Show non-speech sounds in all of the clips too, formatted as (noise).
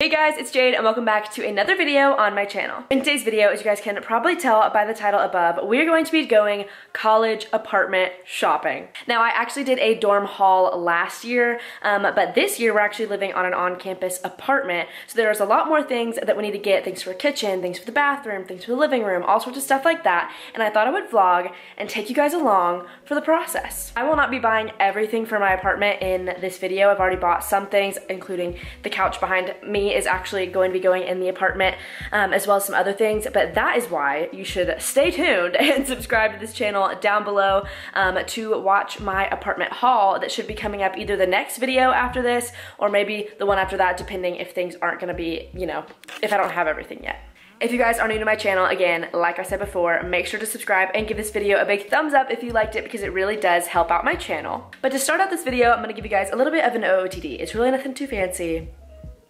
Hey guys, it's Jade and welcome back to another video on my channel. In today's video, as you guys can probably tell by the title above, we're going to be going college apartment shopping. Now I actually did a dorm haul last year, um, but this year we're actually living on an on-campus apartment. So there's a lot more things that we need to get, things for a kitchen, things for the bathroom, things for the living room, all sorts of stuff like that. And I thought I would vlog and take you guys along for the process. I will not be buying everything for my apartment in this video. I've already bought some things, including the couch behind me is actually going to be going in the apartment um, as well as some other things, but that is why you should stay tuned (laughs) and subscribe to this channel down below um, to watch my apartment haul that should be coming up either the next video after this or maybe the one after that depending if things aren't gonna be, you know, if I don't have everything yet. If you guys are new to my channel, again, like I said before, make sure to subscribe and give this video a big thumbs up if you liked it because it really does help out my channel. But to start out this video, I'm gonna give you guys a little bit of an OOTD. It's really nothing too fancy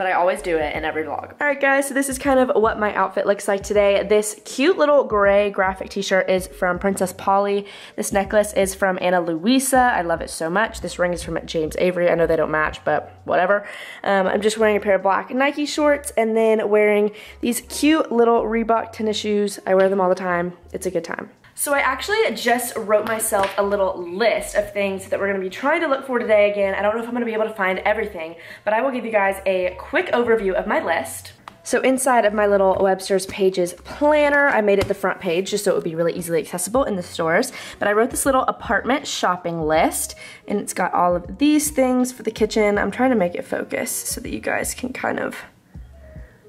but I always do it in every vlog. All right guys, so this is kind of what my outfit looks like today. This cute little gray graphic t-shirt is from Princess Polly. This necklace is from Ana Luisa. I love it so much. This ring is from James Avery. I know they don't match, but whatever. Um, I'm just wearing a pair of black Nike shorts and then wearing these cute little Reebok tennis shoes. I wear them all the time. It's a good time. So I actually just wrote myself a little list of things that we're gonna be trying to look for today again. I don't know if I'm gonna be able to find everything, but I will give you guys a quick overview of my list. So inside of my little Webster's Pages planner, I made it the front page just so it would be really easily accessible in the stores. But I wrote this little apartment shopping list and it's got all of these things for the kitchen. I'm trying to make it focus so that you guys can kind of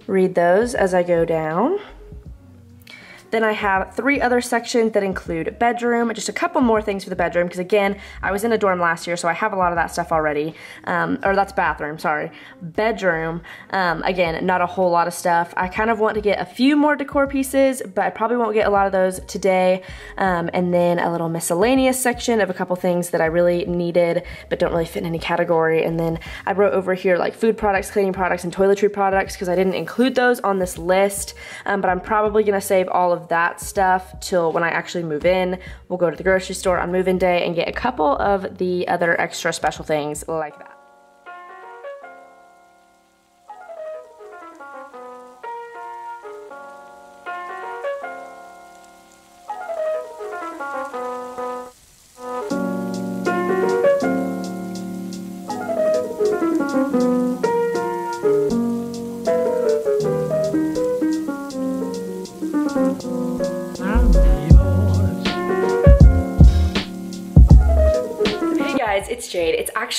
read those as I go down. Then I have three other sections that include bedroom, just a couple more things for the bedroom, because again, I was in a dorm last year, so I have a lot of that stuff already. Um, or that's bathroom, sorry. Bedroom, um, again, not a whole lot of stuff. I kind of want to get a few more decor pieces, but I probably won't get a lot of those today. Um, and then a little miscellaneous section of a couple things that I really needed, but don't really fit in any category. And then I wrote over here like food products, cleaning products, and toiletry products, because I didn't include those on this list. Um, but I'm probably to save all of of that stuff till when I actually move in. We'll go to the grocery store on move-in day and get a couple of the other extra special things like that.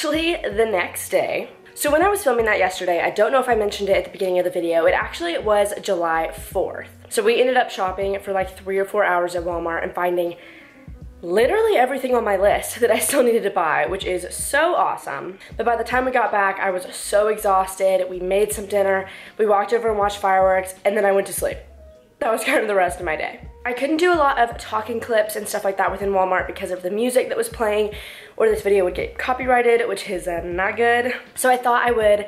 Actually the next day. So when I was filming that yesterday, I don't know if I mentioned it at the beginning of the video, it actually was July 4th. So we ended up shopping for like three or four hours at Walmart and finding literally everything on my list (laughs) that I still needed to buy, which is so awesome. But by the time we got back, I was so exhausted. We made some dinner, we walked over and watched fireworks, and then I went to sleep. That was kind of the rest of my day. I couldn't do a lot of talking clips and stuff like that within Walmart because of the music that was playing or this video would get copyrighted, which is uh, not good. So I thought I would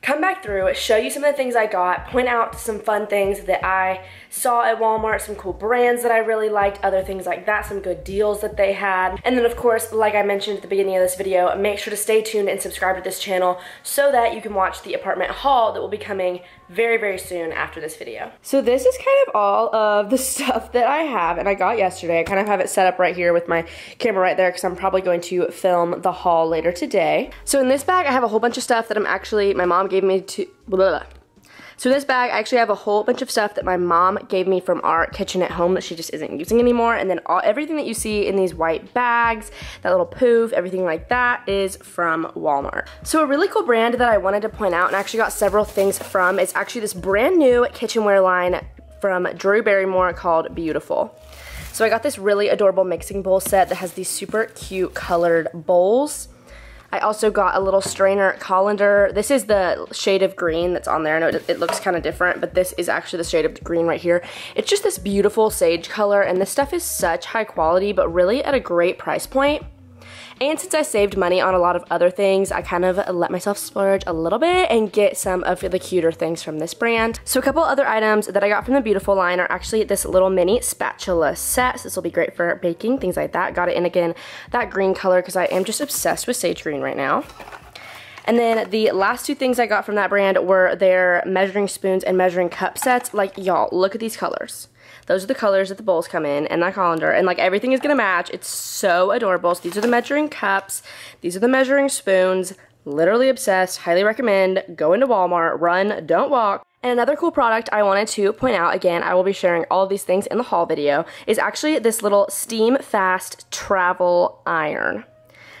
come back through, show you some of the things I got, point out some fun things that I saw at Walmart, some cool brands that I really liked, other things like that, some good deals that they had. And then of course, like I mentioned at the beginning of this video, make sure to stay tuned and subscribe to this channel so that you can watch the apartment haul that will be coming very, very soon after this video. So this is kind of all of the (laughs) stuff that I have and I got yesterday. I kind of have it set up right here with my camera right there because I'm probably going to film the haul later today. So in this bag, I have a whole bunch of stuff that I'm actually, my mom gave me to, blah, blah, blah. So this bag, I actually have a whole bunch of stuff that my mom gave me from our kitchen at home that she just isn't using anymore. And then all, everything that you see in these white bags, that little poof, everything like that is from Walmart. So a really cool brand that I wanted to point out and actually got several things from is actually this brand new kitchenware line from Drew Barrymore called Beautiful. So I got this really adorable mixing bowl set that has these super cute colored bowls. I also got a little strainer colander. This is the shade of green that's on there. I know it, it looks kind of different, but this is actually the shade of green right here. It's just this beautiful sage color, and this stuff is such high quality, but really at a great price point. And since I saved money on a lot of other things, I kind of let myself splurge a little bit and get some of the cuter things from this brand. So a couple other items that I got from the Beautiful line are actually this little mini spatula set. So this will be great for baking, things like that. Got it in again, that green color because I am just obsessed with sage green right now. And then the last two things I got from that brand were their measuring spoons and measuring cup sets. Like, y'all, look at these colors. Those are the colors that the bowls come in and that colander. And like everything is gonna match. It's so adorable. So these are the measuring cups. These are the measuring spoons. Literally obsessed. Highly recommend. Go into Walmart. Run. Don't walk. And another cool product I wanted to point out, again, I will be sharing all of these things in the haul video, is actually this little Steam Fast Travel Iron.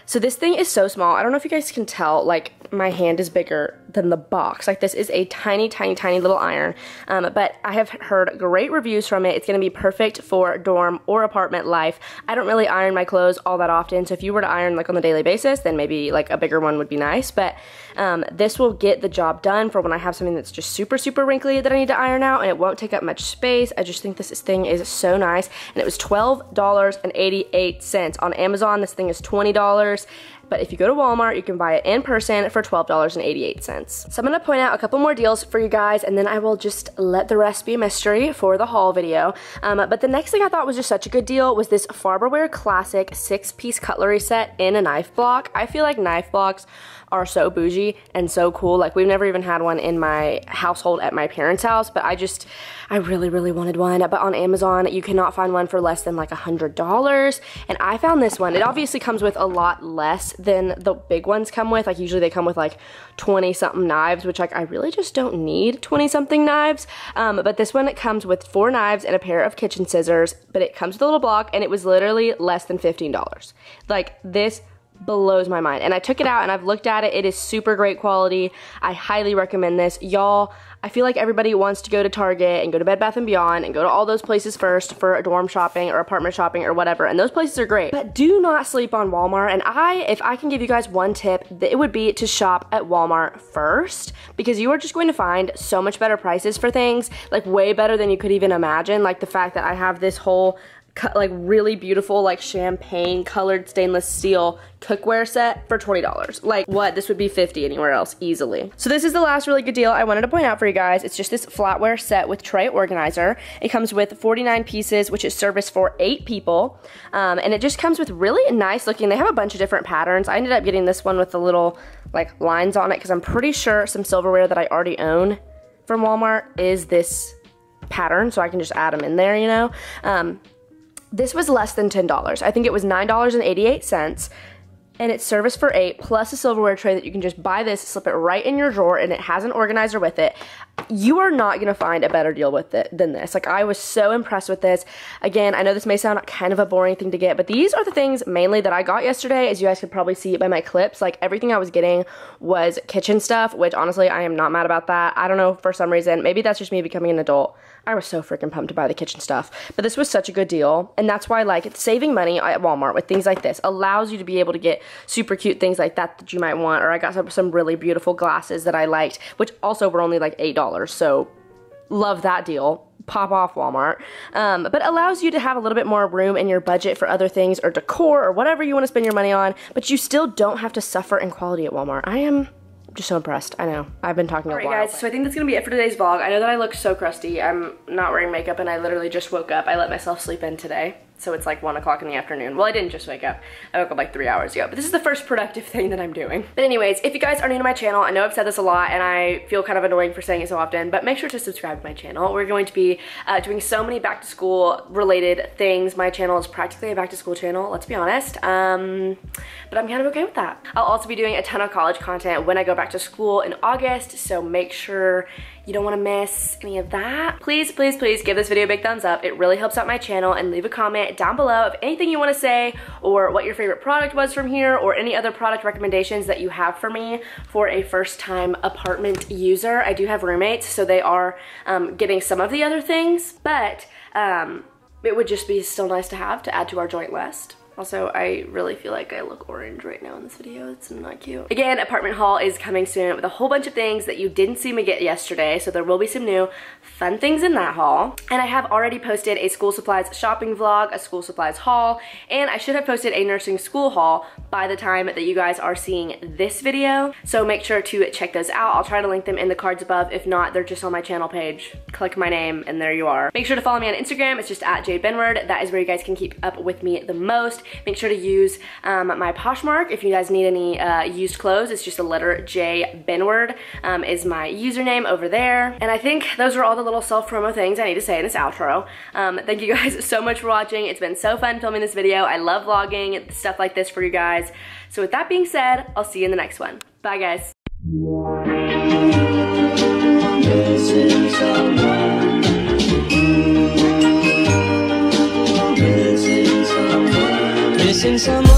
So this thing is so small. I don't know if you guys can tell, like my hand is bigger than the box. Like this is a tiny, tiny, tiny little iron. Um, but I have heard great reviews from it. It's going to be perfect for dorm or apartment life. I don't really iron my clothes all that often. So if you were to iron like on the daily basis, then maybe like a bigger one would be nice. But um, this will get the job done for when I have something that's just super, super wrinkly that I need to iron out and it won't take up much space. I just think this thing is so nice. And it was $12.88 on Amazon. This thing is $20 but if you go to Walmart, you can buy it in person for $12.88. So I'm gonna point out a couple more deals for you guys and then I will just let the rest be a mystery for the haul video. Um, but the next thing I thought was just such a good deal was this Farberware Classic six piece cutlery set in a knife block. I feel like knife blocks are so bougie and so cool. Like we've never even had one in my household at my parents' house, but I just, I really, really wanted one. But on Amazon, you cannot find one for less than like a $100. And I found this one. It obviously comes with a lot less than the big ones come with. Like usually they come with like 20 something knives, which like I really just don't need 20 something knives. Um, but this one, it comes with four knives and a pair of kitchen scissors, but it comes with a little block and it was literally less than $15. Like this blows my mind. And I took it out and I've looked at it. It is super great quality. I highly recommend this. Y'all, I feel like everybody wants to go to Target and go to Bed Bath & Beyond and go to all those places first for dorm shopping or apartment shopping or whatever. And those places are great. But do not sleep on Walmart. And I, if I can give you guys one tip, it would be to shop at Walmart first because you are just going to find so much better prices for things, like way better than you could even imagine. Like the fact that I have this whole like really beautiful like champagne colored stainless steel cookware set for $20. Like what? This would be 50 anywhere else easily. So this is the last really good deal I wanted to point out for you guys. It's just this flatware set with tray organizer. It comes with 49 pieces, which is service for eight people. Um, and it just comes with really nice looking, they have a bunch of different patterns. I ended up getting this one with the little like lines on it because I'm pretty sure some silverware that I already own from Walmart is this pattern so I can just add them in there, you know. Um, this was less than $10. I think it was $9.88 and it's service for eight plus a silverware tray that you can just buy this, slip it right in your drawer, and it has an organizer with it. You are not gonna find a better deal with it than this. Like I was so impressed with this. Again, I know this may sound kind of a boring thing to get, but these are the things mainly that I got yesterday, as you guys could probably see by my clips. Like everything I was getting was kitchen stuff, which honestly I am not mad about that. I don't know for some reason, maybe that's just me becoming an adult. I was so freaking pumped to buy the kitchen stuff. But this was such a good deal. And that's why I like it. saving money at Walmart with things like this allows you to be able to get super cute things like that that you might want. Or I got some, some really beautiful glasses that I liked, which also were only like $8. So love that deal pop off Walmart, um, but allows you to have a little bit more room in your budget for other things or decor or whatever you want to spend your money on, but you still don't have to suffer in quality at Walmart. I am just so impressed. I know. I've been talking a Alright guys, so I think that's gonna be it for today's vlog. I know that I look so crusty. I'm not wearing makeup and I literally just woke up. I let myself sleep in today so it's like 1 o'clock in the afternoon. Well, I didn't just wake up. I woke up like 3 hours ago, but this is the first productive (laughs) thing that I'm doing. But anyways, if you guys are new to my channel, I know I've said this a lot and I feel kind of annoying for saying it so often, but make sure to subscribe to my channel. We're going to be uh, doing so many back to school related things. My channel is practically a back to school channel, let's be honest. Um, but I'm kind of okay with that. I'll also be doing a ton of college content when I go back to school in August, so make sure you don't want to miss any of that. Please, please, please give this video a big thumbs up. It really helps out my channel and leave a comment down below of anything you want to say or what your favorite product was from here or any other product recommendations that you have for me for a first time apartment user. I do have roommates, so they are um, getting some of the other things, but um, it would just be still nice to have to add to our joint list. Also, I really feel like I look orange right now in this video. It's not cute. Again, apartment haul is coming soon with a whole bunch of things that you didn't see me get yesterday, so there will be some new fun things in that haul. And I have already posted a school supplies shopping vlog, a school supplies haul, and I should have posted a nursing school haul by the time that you guys are seeing this video. So make sure to check those out. I'll try to link them in the cards above. If not, they're just on my channel page. Click my name and there you are. Make sure to follow me on Instagram. It's just at Jade Benward. That is where you guys can keep up with me the most. Post, make sure to use um, my Poshmark if you guys need any uh, used clothes. It's just a letter J Benward um, is my username over there. And I think those are all the little self-promo things I need to say in this outro. Um, thank you guys (laughs) so much for watching. It's been so fun filming this video. I love vlogging, stuff like this for you guys. So with that being said, I'll see you in the next one. Bye guys. Missing pensamos